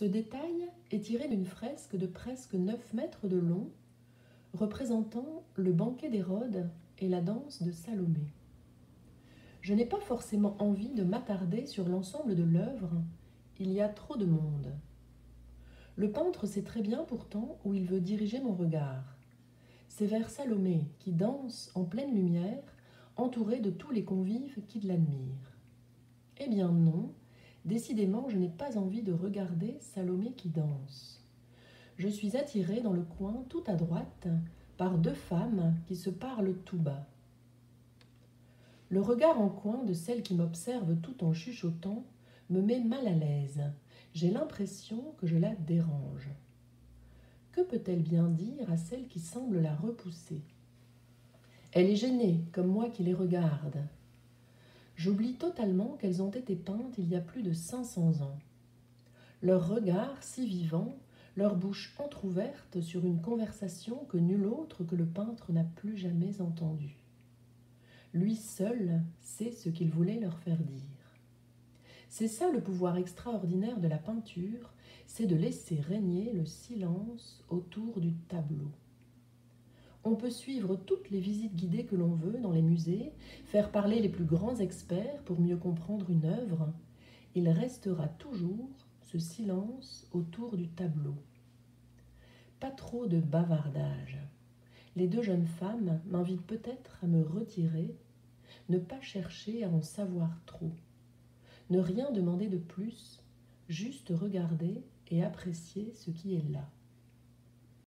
Ce détail est tiré d'une fresque de presque 9 mètres de long, représentant le banquet d'Hérode et la danse de Salomé. Je n'ai pas forcément envie de m'attarder sur l'ensemble de l'œuvre, il y a trop de monde. Le peintre sait très bien pourtant où il veut diriger mon regard. C'est vers Salomé qui danse en pleine lumière, entourée de tous les convives qui l'admirent. Eh bien non, décidément je n'ai pas envie de regarder Salomé qui danse. Je suis attirée dans le coin tout à droite par deux femmes qui se parlent tout bas. Le regard en coin de celle qui m'observe tout en chuchotant me met mal à l'aise. J'ai l'impression que je la dérange. Que peut-elle bien dire à celle qui semble la repousser? Elle est gênée, comme moi qui les regarde. J'oublie totalement qu'elles ont été peintes il y a plus de 500 ans. Leur regard si vivant, leur bouche entr'ouverte sur une conversation que nul autre que le peintre n'a plus jamais entendue. Lui seul sait ce qu'il voulait leur faire dire. C'est ça le pouvoir extraordinaire de la peinture, c'est de laisser régner le silence autour du tableau. On peut suivre toutes les visites guidées que l'on veut dans les musées, faire parler les plus grands experts pour mieux comprendre une œuvre. Il restera toujours ce silence autour du tableau. Pas trop de bavardage. Les deux jeunes femmes m'invitent peut-être à me retirer, ne pas chercher à en savoir trop, ne rien demander de plus, juste regarder et apprécier ce qui est là.